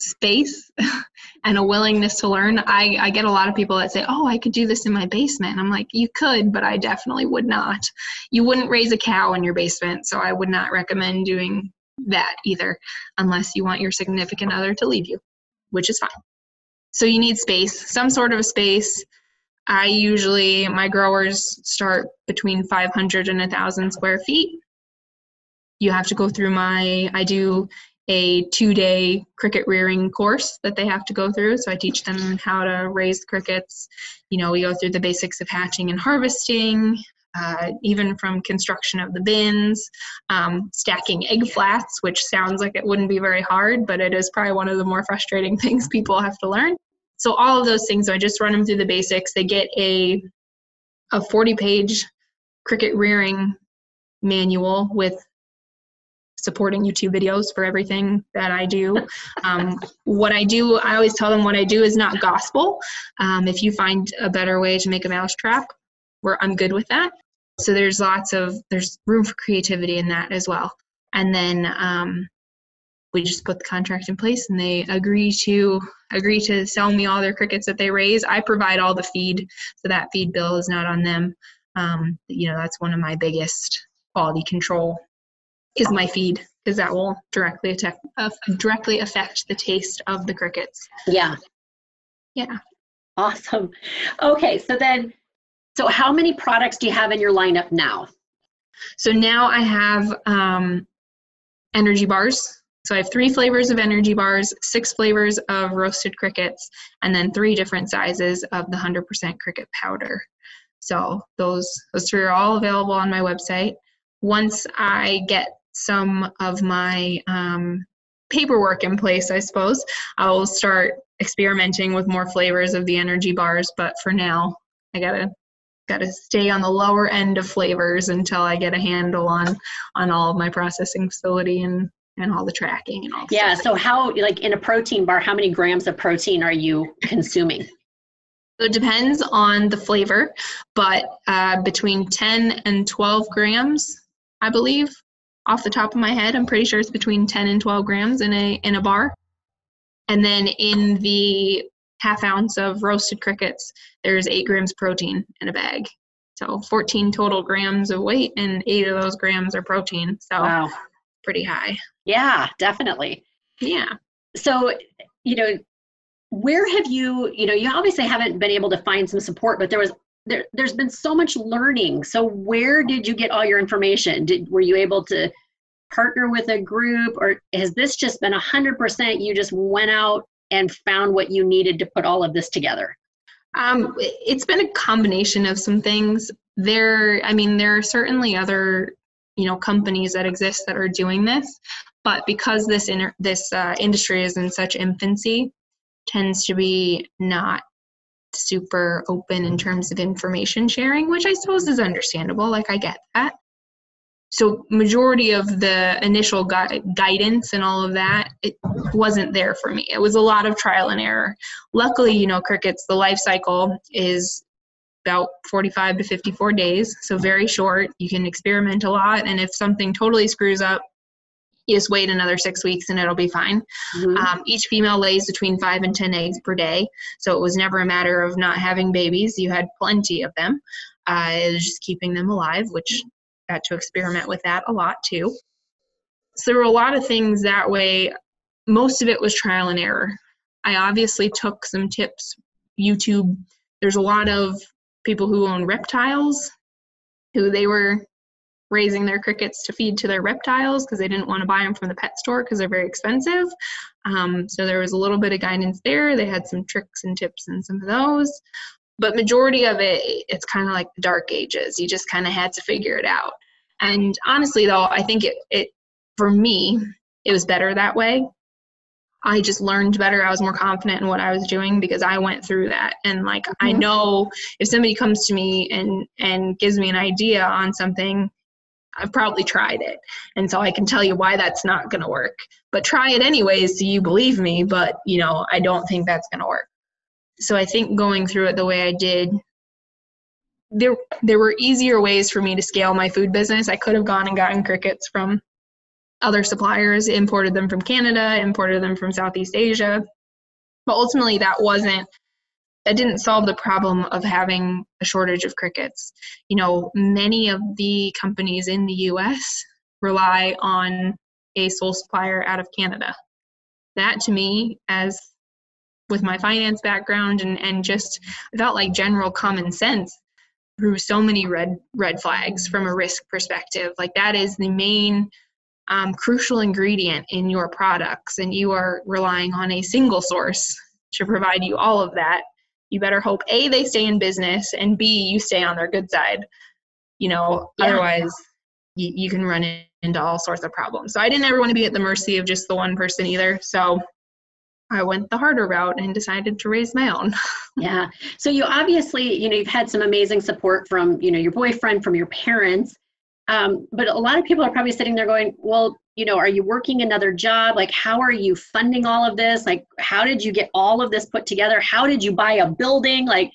Speaker 2: space [laughs] and a willingness to learn. I, I get a lot of people that say, Oh, I could do this in my basement. I'm like, You could, but I definitely would not. You wouldn't raise a cow in your basement, so I would not recommend doing that either, unless you want your significant other to leave you, which is fine. So you need space, some sort of space. I usually, my growers start between 500 and 1,000 square feet. You have to go through my, I do a two day cricket rearing course that they have to go through. So I teach them how to raise crickets. You know, we go through the basics of hatching and harvesting, uh, even from construction of the bins, um, stacking egg flats, which sounds like it wouldn't be very hard, but it is probably one of the more frustrating [laughs] things people have to learn. So all of those things, I just run them through the basics. They get a a 40 page cricket rearing manual with supporting YouTube videos for everything that I do. [laughs] Um, what I do, I always tell them what I do is not gospel. Um, if you find a better way to make a mousetrap, where I'm good with that. So there's lots of there's room for creativity in that as well. And then um, we just put the contract in place, and they agree to agree to sell me all their crickets that they raise. I provide all the feed, so that feed bill is not on them. Um, you know that's one of my biggest quality control is my feed because that will directly attack, uh, directly affect the taste of the crickets.
Speaker 1: Yeah.
Speaker 2: Yeah.
Speaker 1: Awesome. Okay, so then so how many products do you have in your lineup now?
Speaker 2: So now I have um, energy bars. So I have three flavors of energy bars, six flavors of roasted crickets, and then three different sizes of the 100% cricket powder. So those those three are all available on my website. Once I get some of my um, paperwork in place, I suppose I will start experimenting with more flavors of the energy bars. But for now, I gotta gotta stay on the lower end of flavors until I get a handle on on all of my processing facility and and all the tracking and all.
Speaker 1: Yeah,
Speaker 2: stuff.
Speaker 1: so how like in a protein bar, how many grams of protein are you consuming?
Speaker 2: So it depends on the flavor, but uh, between 10 and 12 grams, I believe, off the top of my head. I'm pretty sure it's between 10 and 12 grams in a in a bar. And then in the half ounce of roasted crickets, there's eight grams protein in a bag. So 14 total grams of weight, and eight of those grams are protein. So
Speaker 1: Wow.
Speaker 2: pretty high.
Speaker 1: Yeah, definitely.
Speaker 2: Yeah.
Speaker 1: So, you know, where have you, you know, you obviously haven't been able to find some support, but there was there there's been so much learning. So where did you get all your information? Did were you able to partner with a group or has this just been 100% you just went out and found what you needed to put all of this together?
Speaker 2: Um, it's been a combination of some things. There, I mean, there are certainly other, you know, companies that exist that are doing this, but because this inter- this uh, industry is in such infancy, tends to be not super open in terms of information sharing, which I suppose is understandable. Like I get that. So majority of the initial gui- guidance and all of that, it wasn't there for me. It was a lot of trial and error luckily you know crickets the life cycle is about 45 to 54 days so very short you can experiment a lot and if something totally screws up you just wait another six weeks and it'll be fine. Mm-hmm. Um, each female lays between five and 10 eggs per day. So it was never a matter of not having babies. You had plenty of them. Uh, it was just keeping them alive, which got to experiment with that a lot too. So there were a lot of things that way. Most of it was trial and error. I obviously took some tips, YouTube. There's a lot of people who own reptiles who they were raising their crickets to feed to their reptiles because they didn't want to buy them from the pet store because they're very expensive. Um, so there was a little bit of guidance there. They had some tricks and tips and some of those. But majority of it, it's kind of like the dark ages. You just kind of had to figure it out. And honestly, though, I think it, it for me, it was better that way. I just learned better. I was more confident in what I was doing because I went through that. And like mm-hmm. I know if somebody comes to me and and gives me an idea on something, I've probably tried it. And so I can tell you why that's not going to work. But try it anyways so you believe me, but you know, I don't think that's going to work. So I think going through it the way I did there there were easier ways for me to scale my food business. I could have gone and gotten crickets from other suppliers, imported them from Canada, imported them from Southeast Asia. But ultimately that wasn't that didn't solve the problem of having a shortage of crickets. You know, many of the companies in the US rely on a sole supplier out of Canada. That to me, as with my finance background and, and just I felt like general common sense through so many red red flags from a risk perspective. Like that is the main um, crucial ingredient in your products, and you are relying on a single source to provide you all of that you better hope a they stay in business and b you stay on their good side you know yeah. otherwise you, you can run into all sorts of problems so i didn't ever want to be at the mercy of just the one person either so I went the harder route and decided to raise my own. [laughs]
Speaker 1: yeah. So you obviously, you know, you've had some amazing support from, you know, your boyfriend, from your parents. Um, but a lot of people are probably sitting there going, well, you know, are you working another job? Like, how are you funding all of this? Like, how did you get all of this put together? How did you buy a building? Like,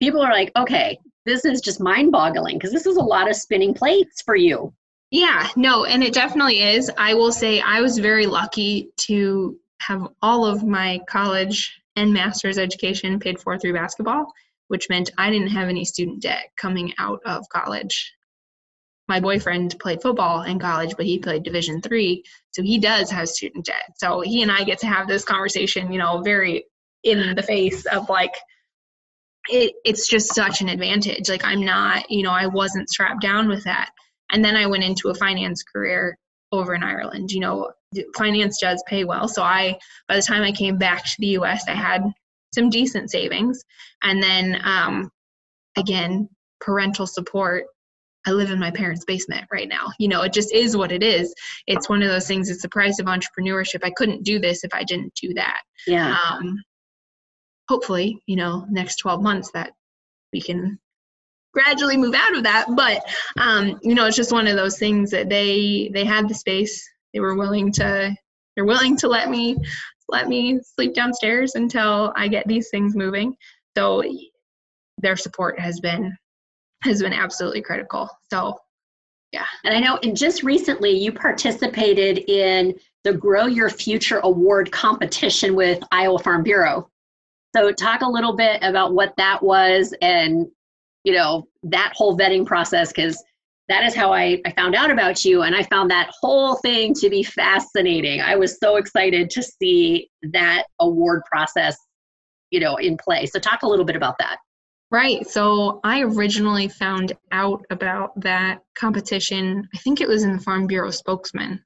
Speaker 1: people are like, okay, this is just mind boggling because this is a lot of spinning plates for you.
Speaker 2: Yeah, no, and it definitely is. I will say I was very lucky to have all of my college and master's education paid for through basketball, which meant I didn't have any student debt coming out of college. My boyfriend played football in college but he played division three so he does have student debt. So he and i get to have this conversation you know very in the face of like it, it's just such an advantage. Like i'm not you know i wasn't strapped down with that. And then i went into a finance career over in ireland you know finance does pay well so i by the time i came back to the us i had some decent savings and then um, again parental support I live in my parents' basement right now. You know, it just is what it is. It's one of those things. It's the price of entrepreneurship. I couldn't do this if I didn't do that.
Speaker 1: Yeah.
Speaker 2: Um, hopefully, you know, next 12 months that we can gradually move out of that. But um, you know, it's just one of those things that they they had the space. They were willing to they're willing to let me let me sleep downstairs until I get these things moving. So their support has been has been absolutely critical. So, yeah.
Speaker 1: And I know, and just recently you participated in the Grow Your Future Award competition with Iowa Farm Bureau. So, talk a little bit about what that was and, you know, that whole vetting process, because that is how I, I found out about you. And I found that whole thing to be fascinating. I was so excited to see that award process, you know, in play. So, talk a little bit about that.
Speaker 2: Right. So I originally found out about that competition, I think it was in the Farm Bureau spokesman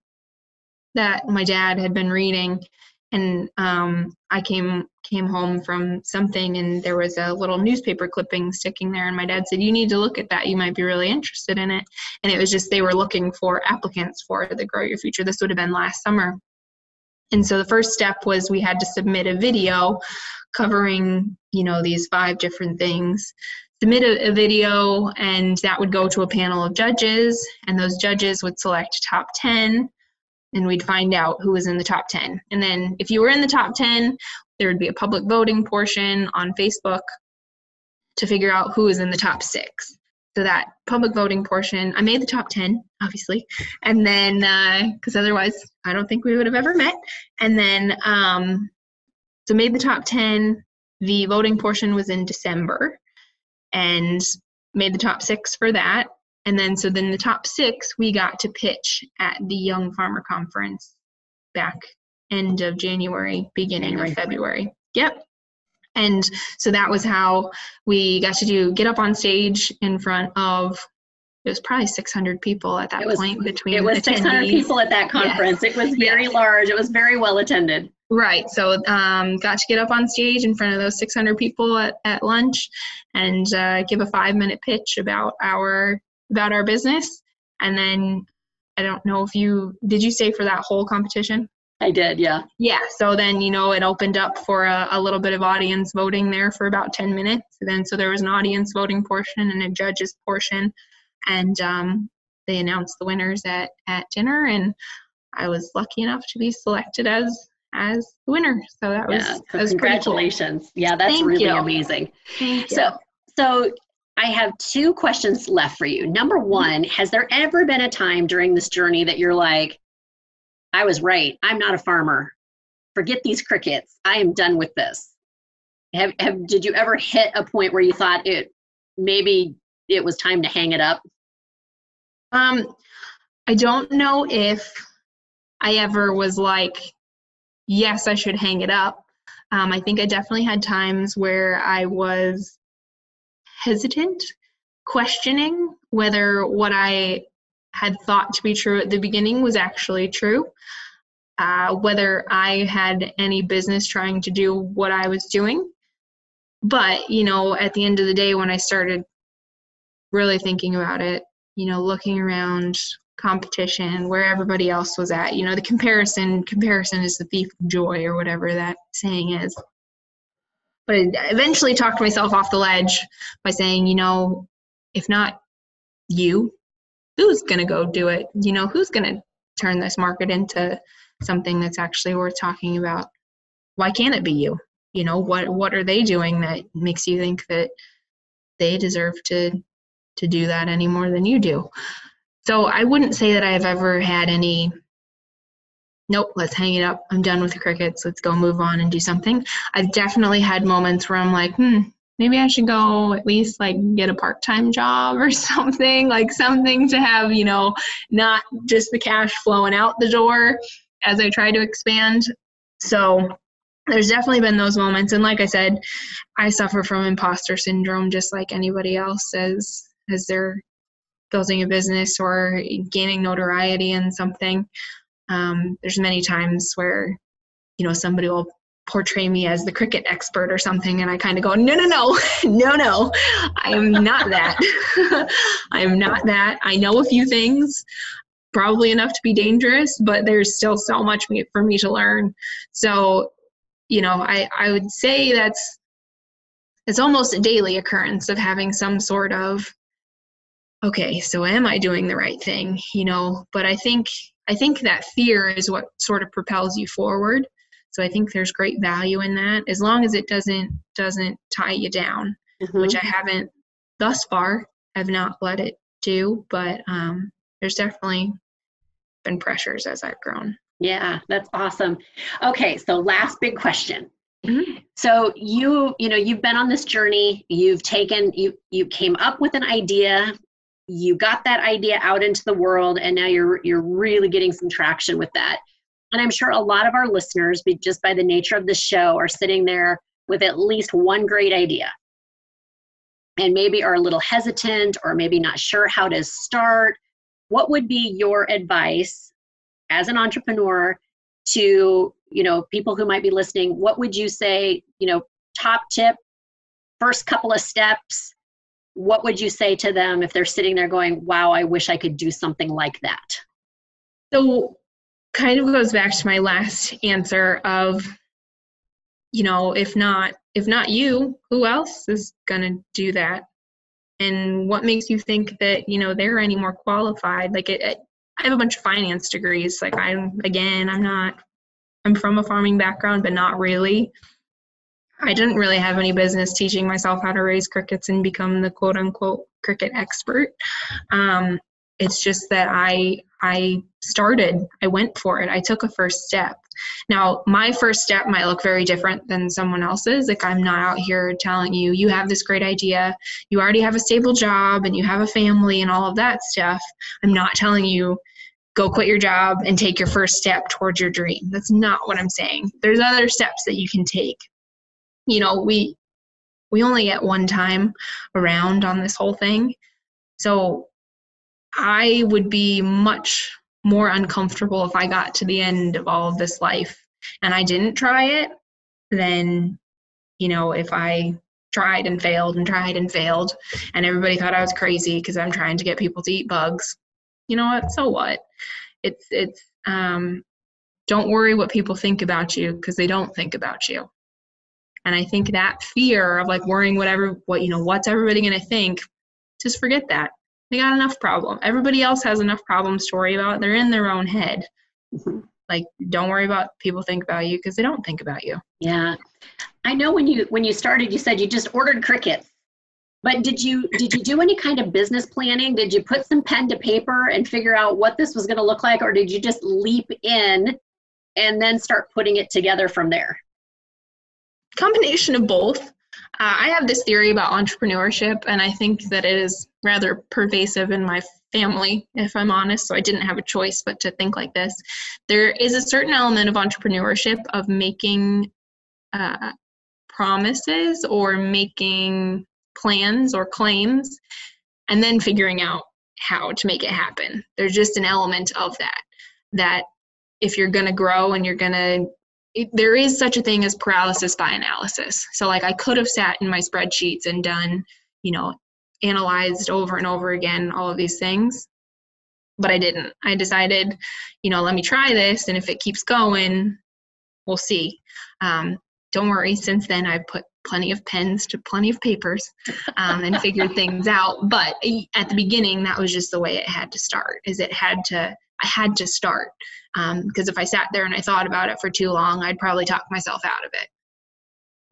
Speaker 2: that my dad had been reading and um, I came came home from something and there was a little newspaper clipping sticking there and my dad said you need to look at that. You might be really interested in it. And it was just they were looking for applicants for the grow your future. This would have been last summer. And so the first step was we had to submit a video covering you know these five different things. Submit a, a, video and that would go to a panel of judges and those judges would select top 10 and we'd find out who was in the top 10 and then if you were in the top 10 there would be a public voting portion on facebook to figure out who is in the top six so that public voting portion, I made the top 10, obviously. And then, because uh, otherwise, I don't think we would have ever met. And then, um, so made the top 10. The voting portion was in December and made the top six for that. And then, so then the top six, we got to pitch at the Young Farmer Conference back end of January, beginning January. of February. Yep. And so that was how we got to do get up on stage in front of it was probably 600 people at that
Speaker 1: was,
Speaker 2: point between
Speaker 1: it was attendees. 600 people at that conference yes. it was very yes. large it was very well attended
Speaker 2: right so um, got to get up on stage in front of those 600 people at, at lunch and uh, give a five minute pitch about our about our business and then i don't know if you did you stay for that whole competition
Speaker 1: I did, yeah.
Speaker 2: Yeah, so then, you know, it opened up for a, a, little bit of audience voting there for about 10 minutes. And then, so there was an audience voting portion and a judge's portion. And um, they announced the winners at, at dinner. And I was lucky enough to be selected as as the winner. So that was,
Speaker 1: yeah,
Speaker 2: so that was
Speaker 1: congratulations.
Speaker 2: Cool.
Speaker 1: Yeah, that's
Speaker 2: Thank
Speaker 1: really
Speaker 2: you.
Speaker 1: amazing.
Speaker 2: Thank
Speaker 1: so,
Speaker 2: you.
Speaker 1: so I have two questions left for you. Number mm-hmm. one, has there ever been a time during this journey that you're like, I was right. I'm not a farmer. Forget these crickets. I am done with this. Have, have did you ever hit a point where you thought it maybe it was time to hang it up?
Speaker 2: Um, I don't know if I ever was like, yes, I should hang it up. Um, I think I definitely had times where I was hesitant, questioning whether what I had thought to be true at the beginning was actually true. Uh, whether I had any business trying to do what I was doing. But, you know, at the end of the day, when I started really thinking about it, you know, looking around competition, where everybody else was at, you know, the comparison, comparison is the thief of joy or whatever that saying is. But I eventually talked myself off the ledge by saying, you know, if not you, who's going to go do it? You know, who's going to turn this market into something that's actually worth talking about? Why can't it be you? You know, what what are they doing that makes you think that they deserve to to do that any more than you do? So I wouldn't say that I've ever had any nope, let's hang it up. I'm done with the crickets. Let's go move on and do something. I've definitely had moments where I'm like, hmm, maybe I should go at least like get a part time job or [laughs] something, like something to have, you know, not just the cash flowing out the door as I try to expand. So there's definitely been those moments. And like I said, I suffer from imposter syndrome just like anybody else as as they're building a business or gaining notoriety in something. Um, there's many times where you know somebody will portray me as the cricket expert or something and i kind of go no no no [laughs] no no i am not that. [laughs] I am not that. I know a few things probably enough to be dangerous but there's still so much for me to learn. So you know i i would say that's it's almost a daily occurrence of having some sort of okay so am i doing the right thing? You know but i think i think that fear is what sort of propels you forward so I think there's great value in that as long as it doesn't doesn't tie you down, mm-hmm. which I haven't thus far. I've not let it do, but um, there's definitely been pressures as I've grown.
Speaker 1: Yeah, that's awesome. Okay, so last big question. Mm-hmm. So you, you know, you've been on this journey. You've taken, you, you came up with an idea. You got that idea out into the world, and now you're you're really getting some traction with that. And I'm sure a lot of our listeners, just by the nature of the show, are sitting there with at least one great idea and maybe are a little hesitant or maybe not sure how to start. What would be your advice as an entrepreneur to you know people who might be listening what would you say you know top tip first couple of steps what would you say to them if they're sitting there going wow i wish i could do something like that
Speaker 2: so kind of goes back to my last answer of you know if not if not you who else is going to do that? And what makes you think that you know they're any more qualified? Like it, it, i have a bunch of finance degrees. Like i'm again i'm not i'm from a farming background but not really i didn't really have any business teaching myself how to raise crickets and become the quote unquote cricket expert. Um, it's just that I I started, I went for it. I took a first step. Now, my first step might look very different than someone else's. Like, I'm not out here telling you, you have this great idea, you already have a stable job, and you have a family, and all of that stuff. I'm not telling you, go quit your job and take your first step towards your dream. That's not what I'm saying. There's other steps that you can take. You know, we we only get one time around on this whole thing. So I would be much more uncomfortable if I got to the end of all of this life and I didn't try it than, you know, if I tried and failed and tried and failed and everybody thought I was crazy because I'm trying to get people to eat bugs. You know what? So what? It's, it's, um, don't worry what people think about you because they don't think about you. And I think that fear of like worrying whatever, what, you know, what's everybody going to think, just forget that they got enough problem. Everybody else has enough problems to worry about. They're in their own head. Mm-hmm. Like, don't worry about people think about you because they don't think about you.
Speaker 1: Yeah, I know when you when you started, you said you just ordered crickets. But did you did you do any kind of business planning? Did you put some pen to paper and figure out what this was going to look like, or did you just leap in and then start putting it together from there?
Speaker 2: Combination of both. Uh, I have this theory about entrepreneurship, and I think that it is rather pervasive in my family, if I'm honest. So I didn't have a choice but to think like this. There is a certain element of entrepreneurship of making uh, promises or making plans or claims and then figuring out how to make it happen. There's just an element of that, that if you're going to grow and you're going to it, there is such a thing as paralysis by analysis. So, like, I could have sat in my spreadsheets and done, you know, analyzed over and over again all of these things, but I didn't. I decided, you know, let me try this, and if it keeps going, we'll see. Um, don't worry, since then I've put plenty of pens to plenty of papers um, and figured things [laughs] out. But at the beginning, that was just the way it had to start. Is it had to I had to start because um, if I sat there and I thought about it for too long, I'd probably talk myself out of it.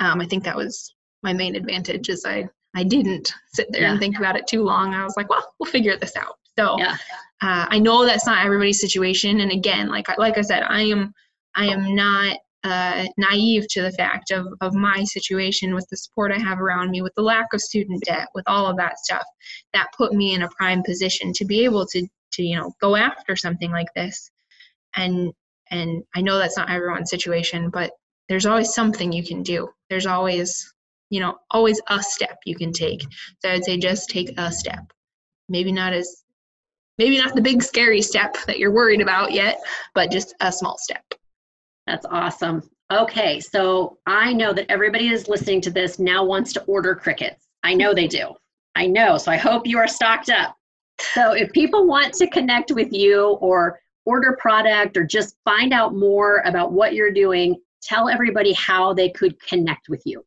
Speaker 2: Um, I think that was my main advantage is I I didn't sit there yeah. and think about it too long. I was like, well, we'll figure this out. So yeah. uh, I know that's not everybody's situation, and again, like like I said, I am I am not uh, naive to the fact of, of my situation with the support I have around me, with the lack of student debt, with all of that stuff, that put me in a prime position to be able to to you know go after something like this. And and i know that's not everyone's situation but there's always something you can do. There's always you know always a step you can take. So i'd say just take a step. Maybe not as maybe not the big scary step that you're worried about yet but just a small step.
Speaker 1: That's awesome. Okay so i know that everybody is listening to this now wants to order crickets. I know they do. I know so i hope you are stocked up so if people want to connect with you or order product or just find out more about what you're doing, tell everybody how they could connect with you.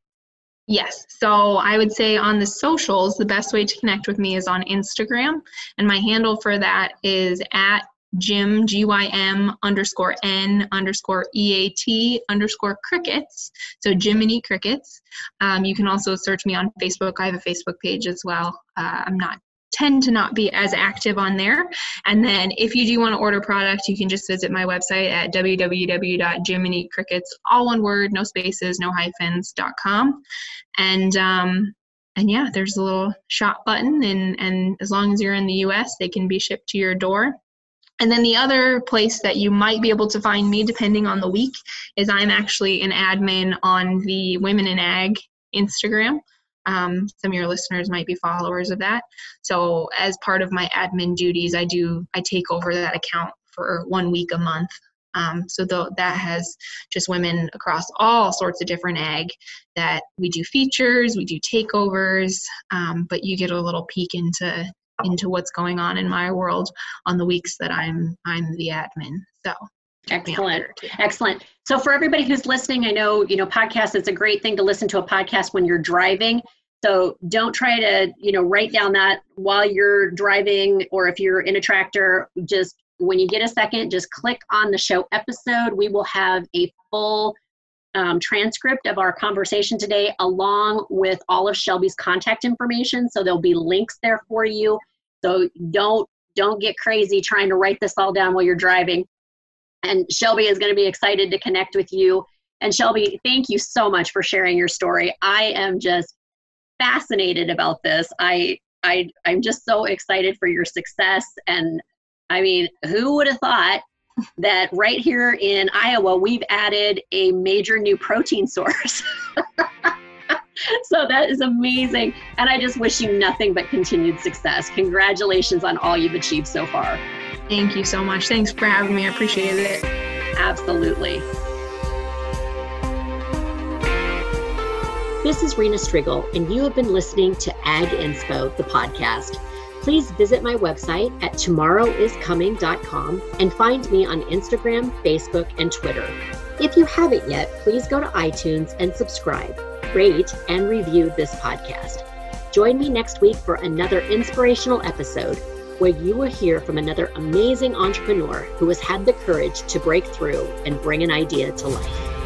Speaker 2: Yes. So I would say on the socials, the best way to connect with me is on Instagram. And my handle for that is at Gym, G Y M underscore N underscore EAT underscore crickets. So Jiminy Crickets. Um, you can also search me on Facebook. I have a Facebook page as well. Uh, I'm not tend to not be as active on there. And then if you do want to order product, you can just visit my website at www.gymneatcrickets, all one word, no spaces, no hyphens.com. And um, and yeah, there's a little shop button, and and as long as you're in the U.S., they can be shipped to your door. And then the other place that you might be able to find me, depending on the week, is I'm actually an admin on the Women in Ag Instagram. Um, some of your listeners might be followers of that. So as part of my admin duties, I do I take over that account for one week a month. Um, so the, that has just women across all sorts of different ag that we do features, we do takeovers, um, but you get a little peek into into what's going on in my world on the weeks that I'm I'm the admin. So
Speaker 1: Excellent. Excellent. So for everybody who's listening, I know, you know, podcast it's a great thing to listen to a podcast when you're driving. So don't try to, you know, write down that while you're driving or if you're in a tractor, just when you get a second, just click on the show episode. We will have a full um, transcript of our conversation today, along with all of Shelby's contact information. So there'll be links there for you. So don't don't get crazy trying to write this all down while you're driving. And Shelby is going to be excited to connect with you. And Shelby, thank you so much for sharing your story. I am just fascinated about this. I I I'm just so excited for your success and I mean, who would have thought that right here in Iowa, we've added a major new protein source. [laughs] so that is amazing. And I just wish you nothing but continued success. Congratulations on all you've achieved so far.
Speaker 2: Thank you so much. Thanks for having me. I appreciate it.
Speaker 1: Absolutely. This is Rena Striegel, and you have been listening to Ag Inspo, the podcast please visit my website at tomorrowiscoming.com and find me on Instagram, Facebook, and Twitter. If you haven't yet, please go to iTunes and subscribe, rate, and review this podcast. Join me next week for another inspirational episode where you will hear from another amazing entrepreneur who has had the courage to break through and bring an idea to life.